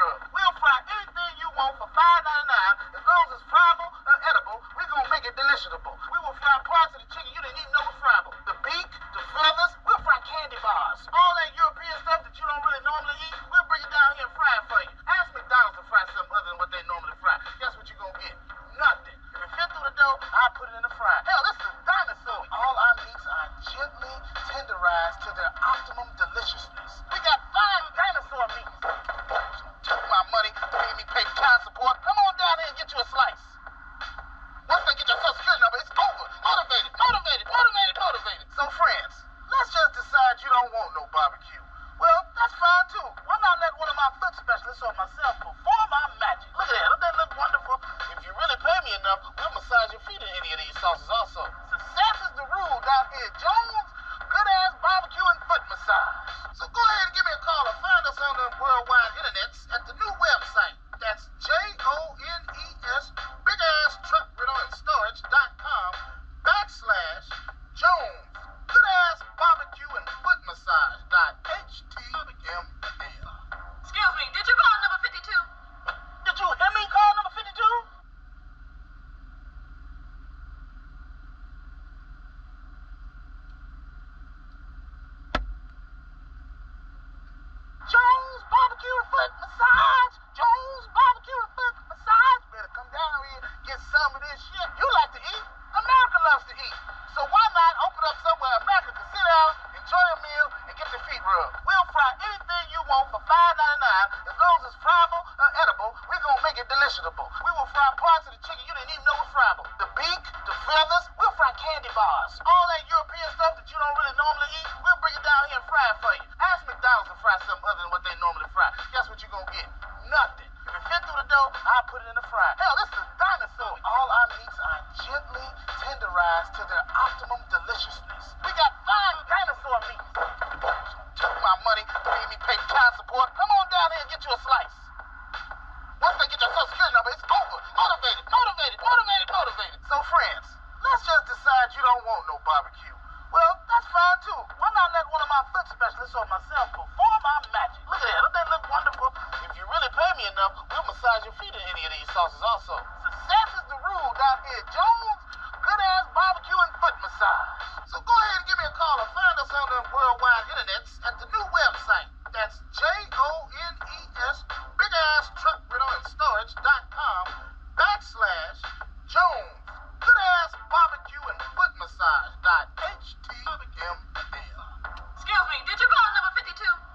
We'll fry anything you want for $5.99. As long as it's friable or edible, we're going to make it deliciousable. We will fry parts of the chicken you didn't even know was friable. The beak, the feathers, we'll fry candy bars. Excuse me, did you call number 52?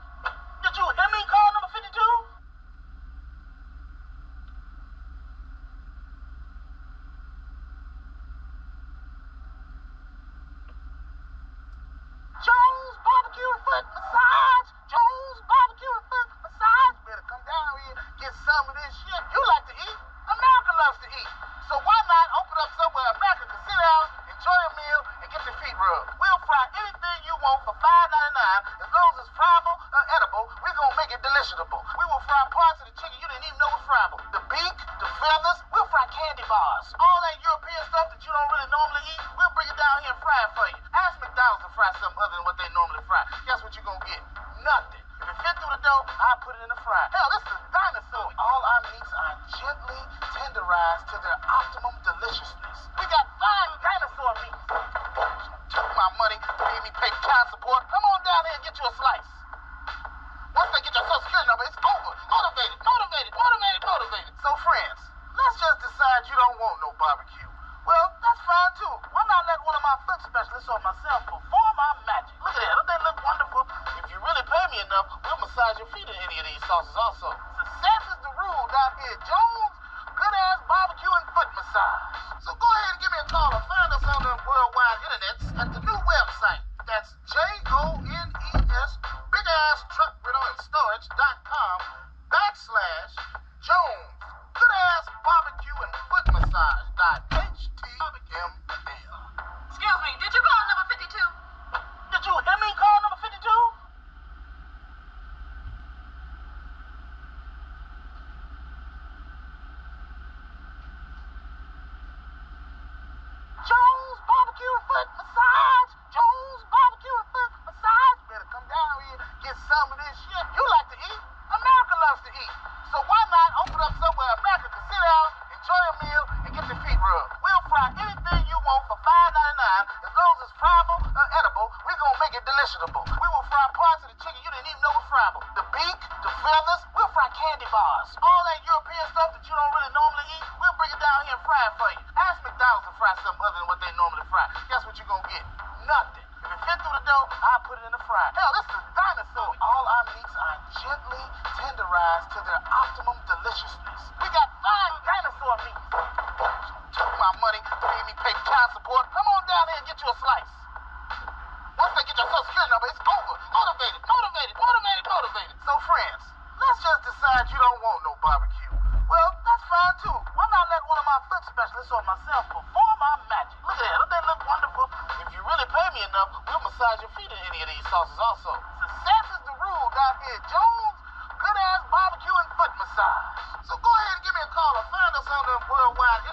myself perform my magic. Look at that. Don't that look wonderful? If you really pay me enough, we'll massage your feet in any of these sauces also. Success is the rule down here Jones. Good ass barbecue and foot massage. So go ahead and give me a call or find us on the worldwide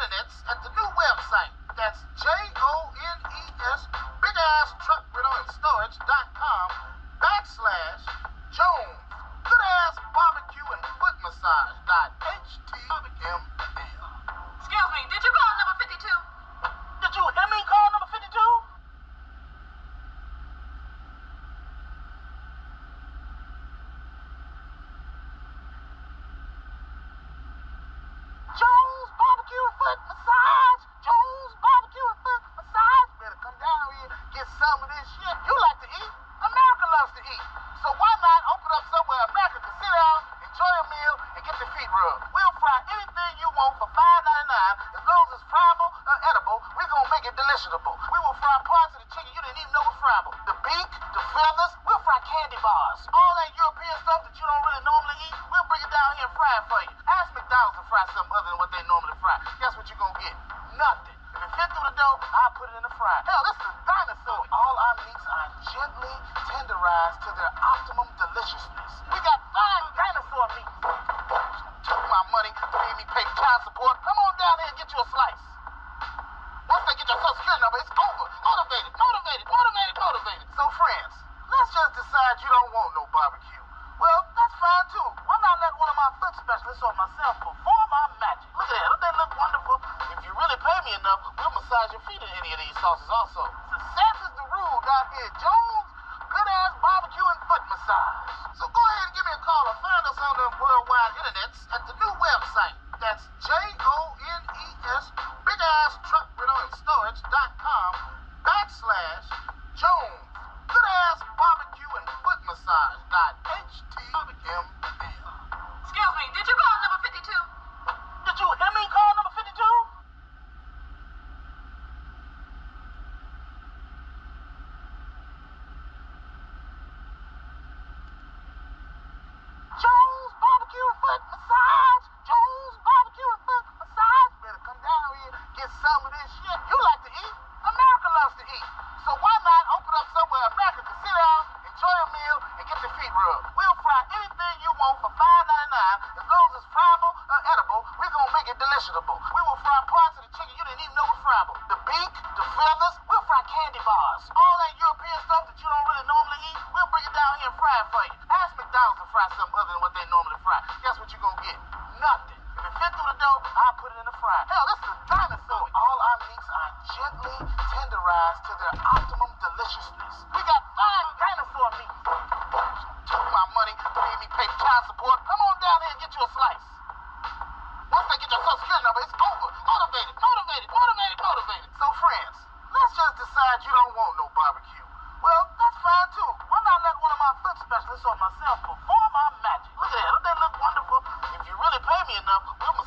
support, come on down here and get you a slice. Once they get your social security number, it's over. Motivated, motivated, motivated, motivated. So, friends, let's just decide you don't want no barbecue. Well, that's fine too. Why not let one of my foot specialists or myself perform our magic? Look at that, don't they look wonderful? If you really pay me enough, we'll massage your feet in any of these sauces also. Success is the rule down here, Jones. Good ass barbecue and foot massage. So go ahead and give me a call or find us on the worldwide internet. get nothing. If it fit through the dough, I put it in the fryer. Hell, this is a dinosaur. All our meats are gently tenderized to their optimum deliciousness. We got fine dinosaur meat. Took my money, made me pay child support. Come on down here and get you a slice. Once they get your social security number, it's over. Motivated, motivated, motivated, motivated. So, friends, let's just decide you don't want no barbecue. Well, that's fine too. Why not let one of my foot specialists or myself perform?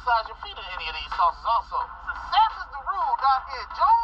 size your feet in any of these sauces also. Success is the rule, God here. Joe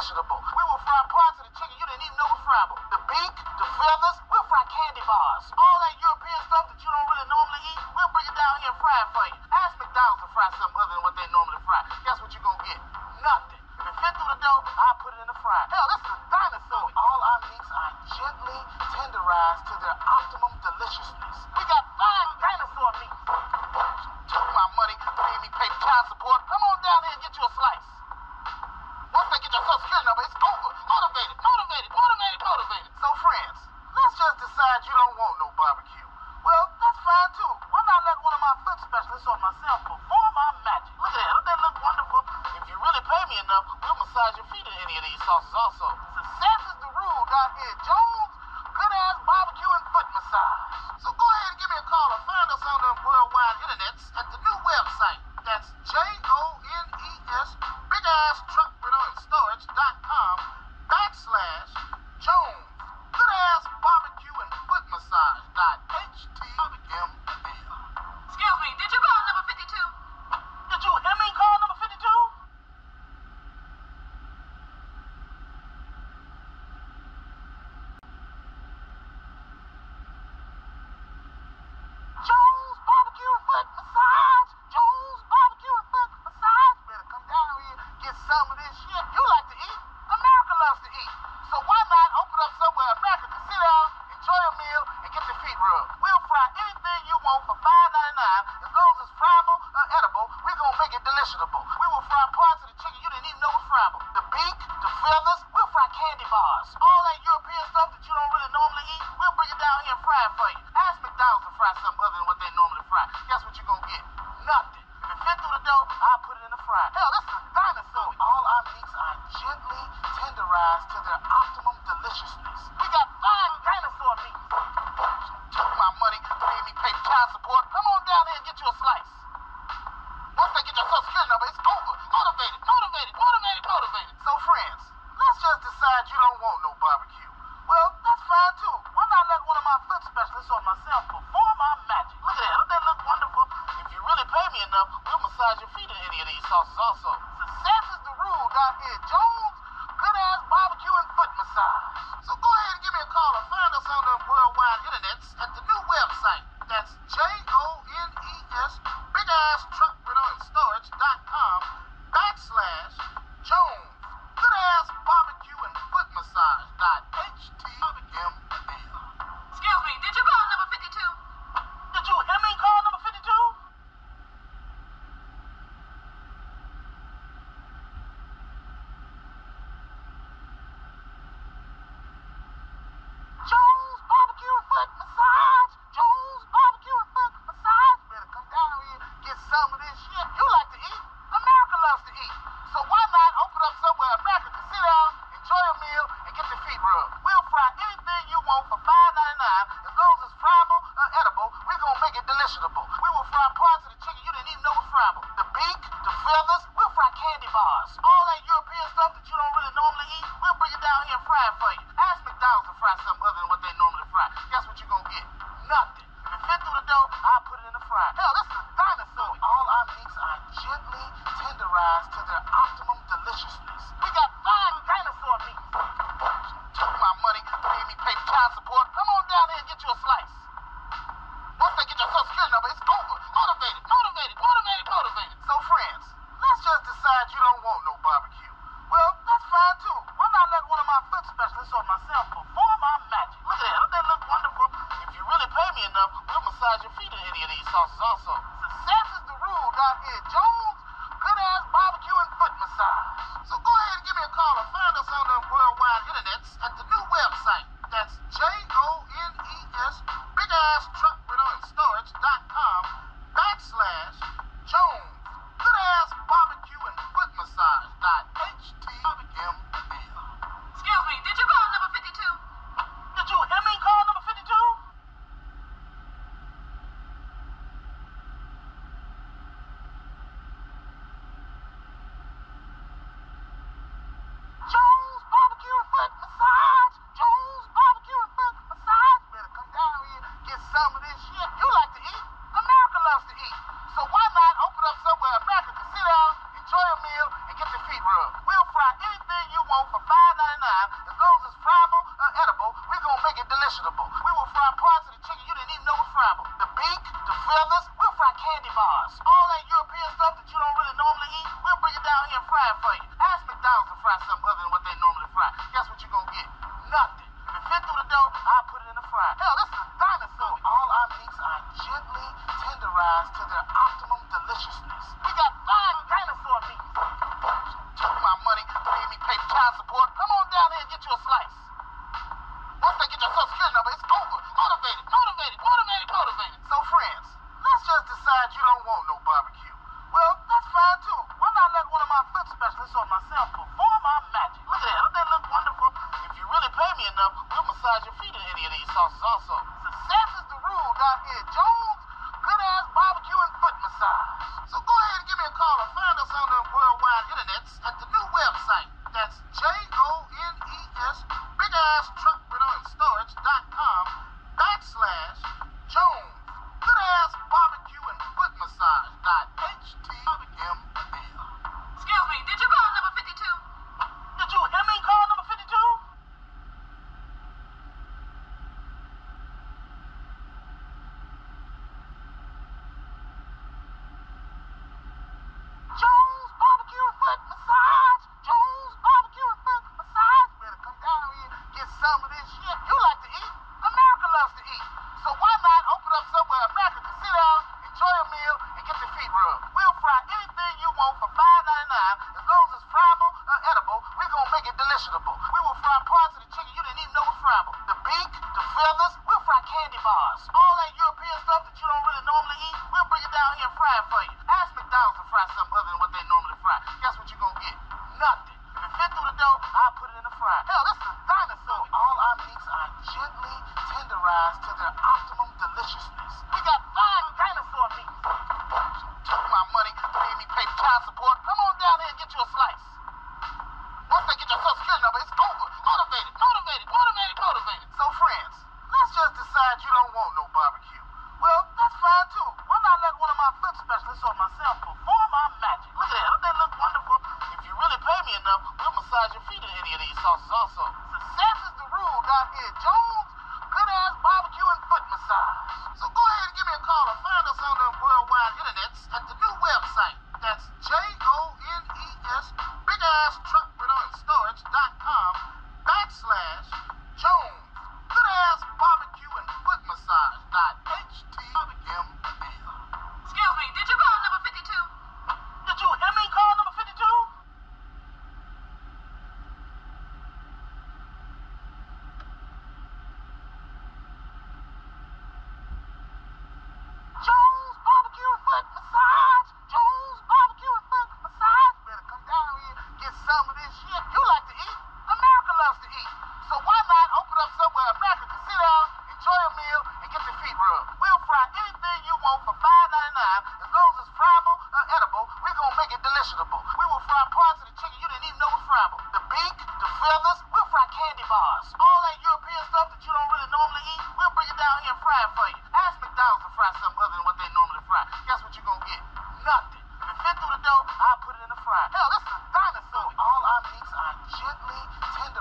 We will fry parts of the chicken you didn't even know was fryable. The beak, the feathers, some of this shit. You like to eat. America loves to eat. So why not open up somewhere America can sit down, enjoy a meal, and get your feet rubbed? We'll fry anything you want for $5.99. As long as it's fryable or edible, we're going to make it deliciousable. We will fry parts of the chicken you didn't even know was fryable: The beak, the feathers, out there. Jones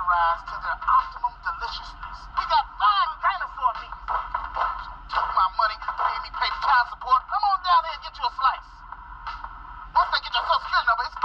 to their optimum deliciousness. We got fine dinosaur meat. Took my money, made me pay child support. Come on down here and get you a slice. Once they get your social security number, it's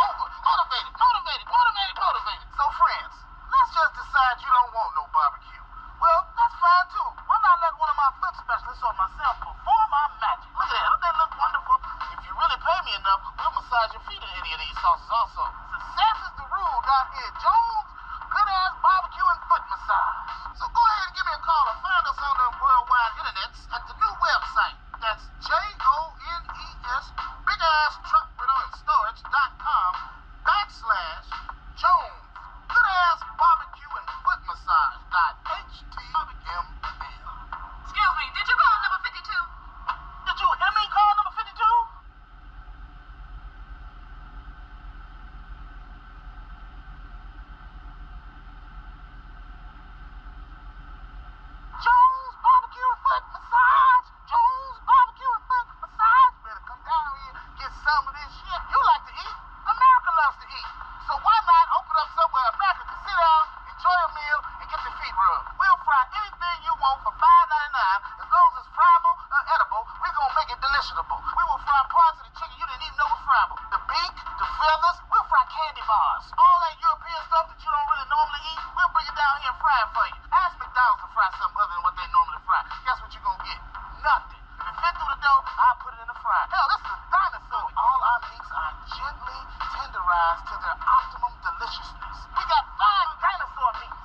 like European stuff that you don't really normally eat, we'll bring it down here and fry it for you. Ask McDonald's to fry something other than what they normally fry. Guess what you're gonna get? Nothing. If it fit through the dough, I put it in the fry. Hell, this is a dinosaur. All our meats are gently tenderized to their optimum deliciousness. We got fine dinosaur meats.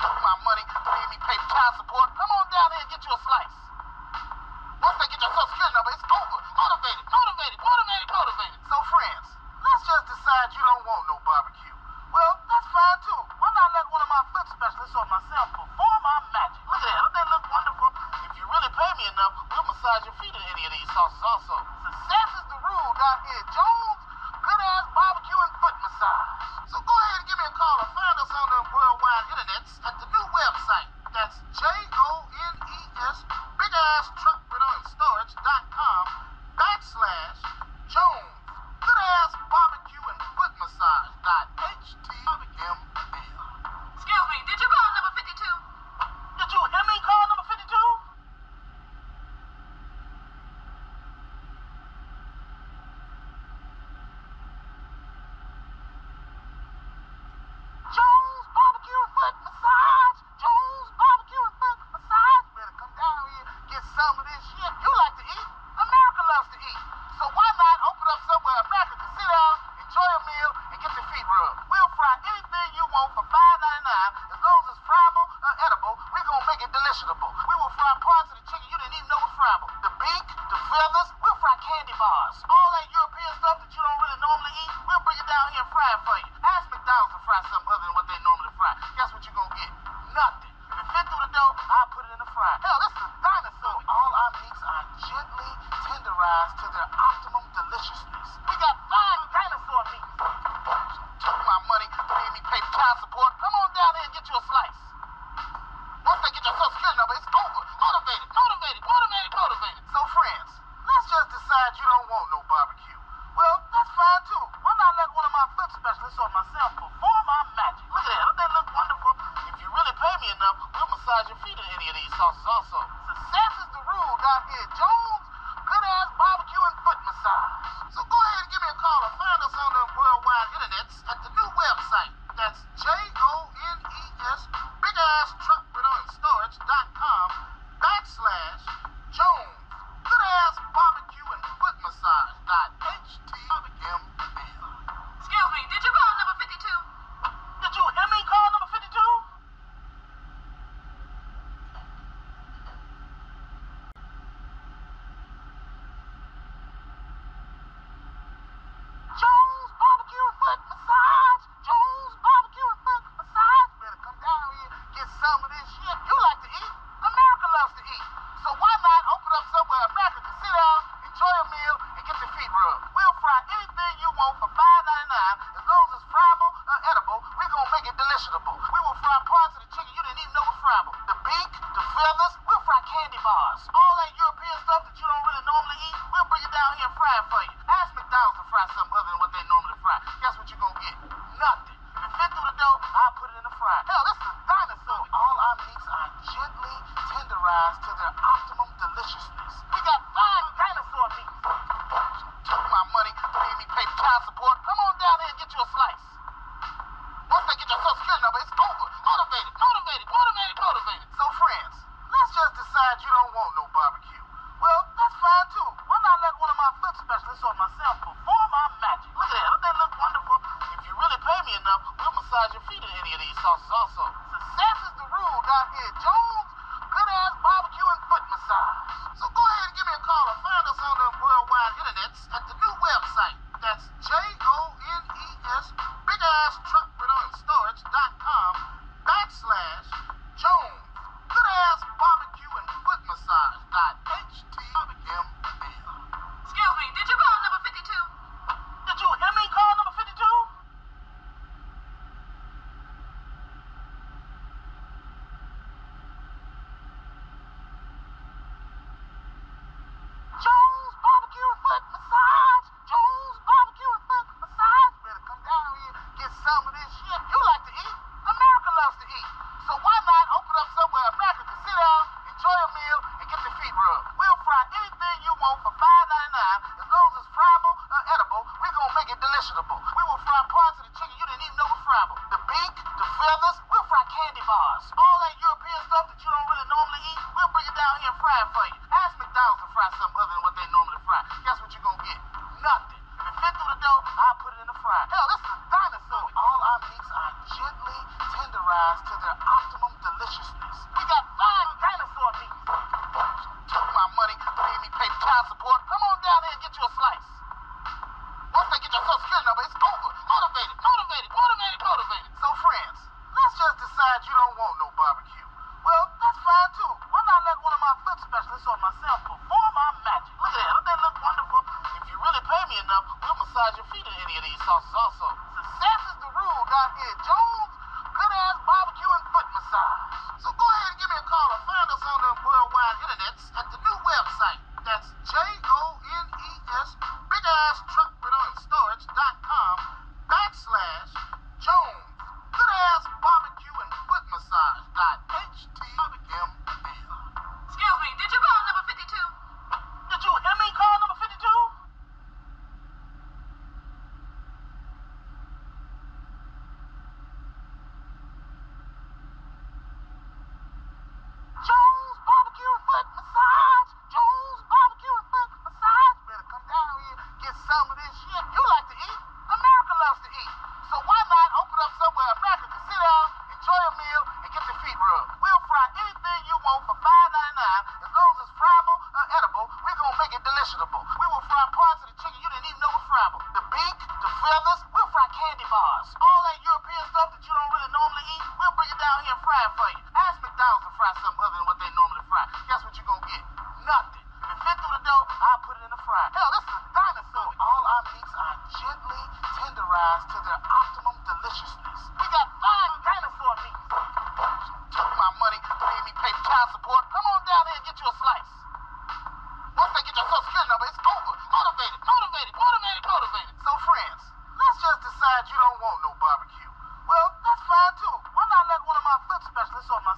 Took my money, made me pay child support. Come on down here and get you a slice. Once they get your social security number, it's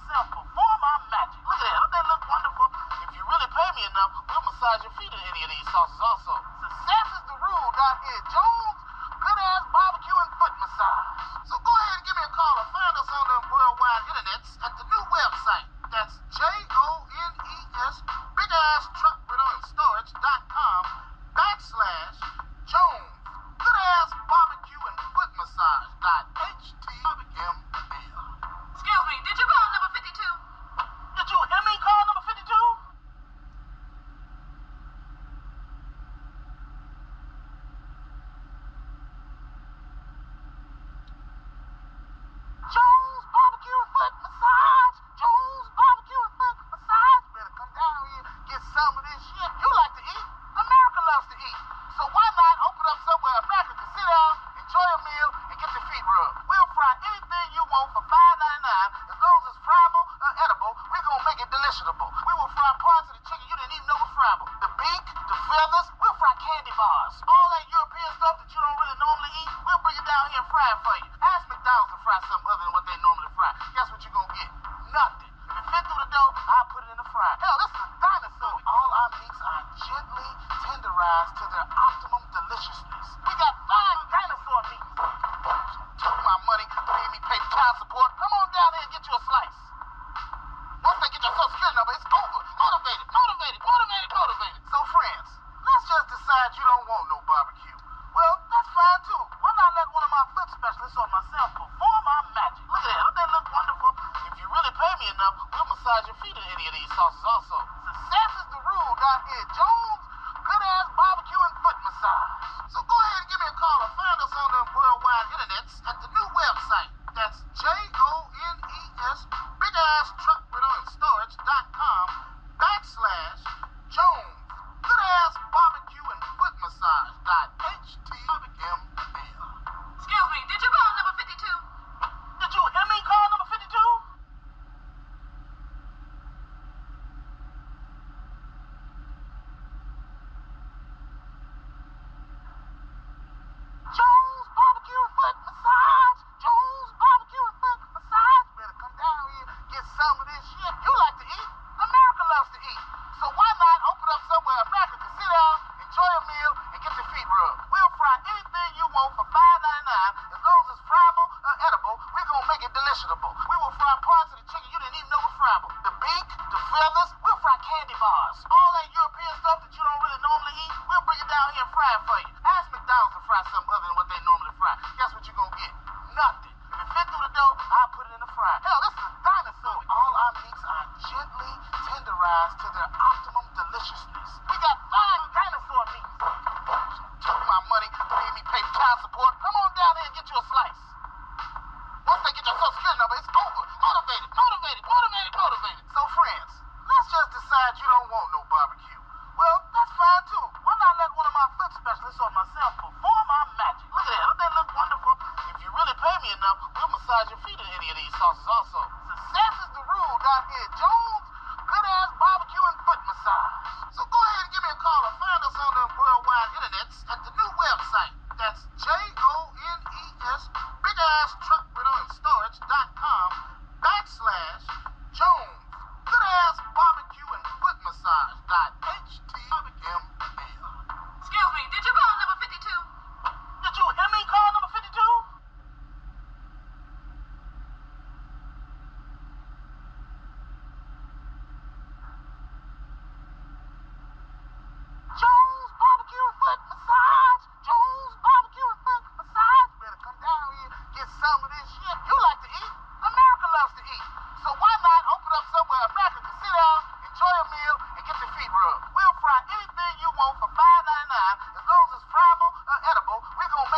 myself perform my magic. Look at that. Don't that look wonderful? If you really pay me enough, we'll massage your feet in any of these sauces also. Success is the rule down here, Jones. child support, come on down here and get you a slice. Once they get your social security number, it's over. Motivated, motivated, motivated, motivated. So, friends, let's just decide you don't want no barbecue. Well, that's fine too. Why not let one of my foot specialists or myself perform my magic? Look at that, don't that look wonderful? If you really pay me enough, we'll massage your feet in any of these sauces also. Success is the rule down here, Jones.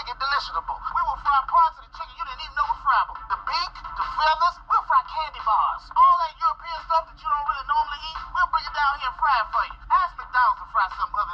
make delishable. We will fry parts of the chicken you didn't even know were fryable. The beak, the feathers, we'll fry candy bars. All that European stuff that you don't really normally eat, we'll bring it down here and fry it for you. Ask McDonald's to fry something other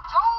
rule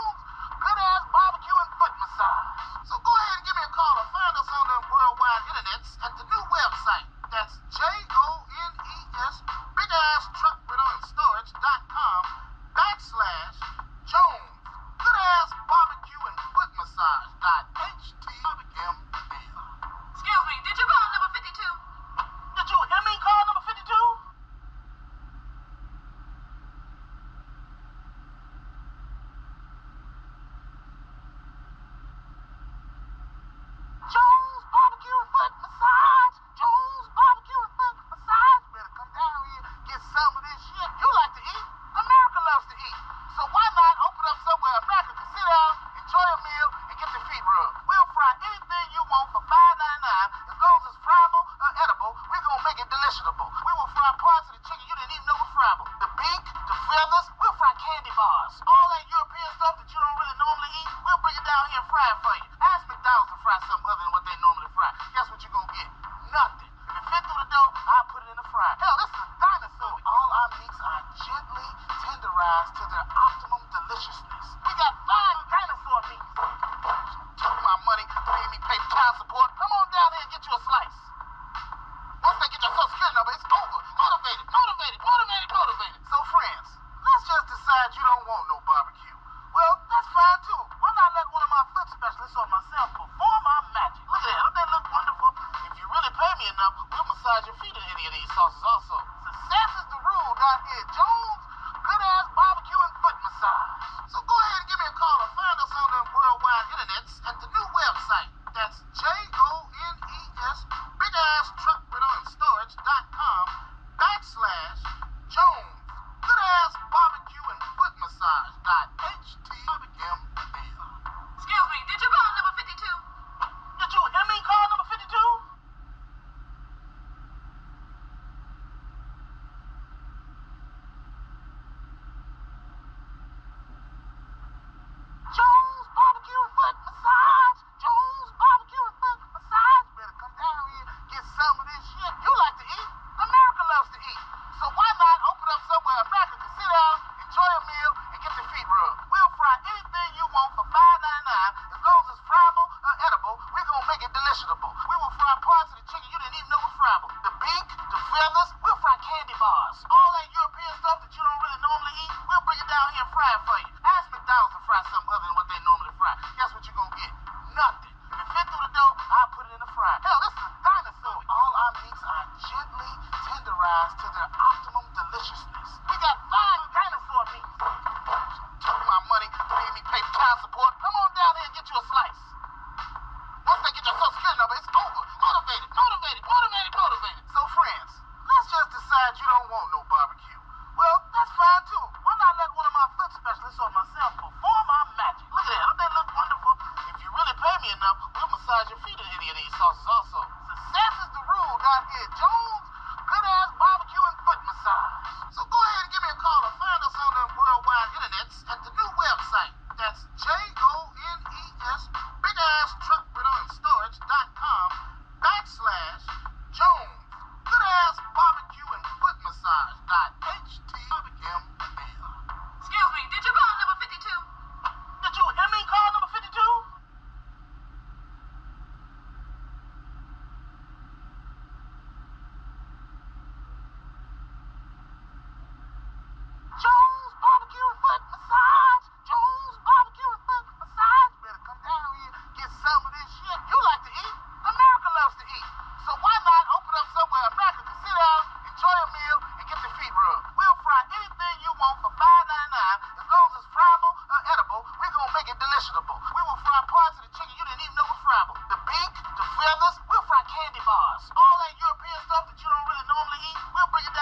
to their optimum deliciousness.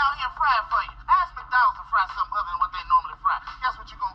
out here praying for you. Ask McDonald's to fry something other than what they normally fry. Guess what you're going to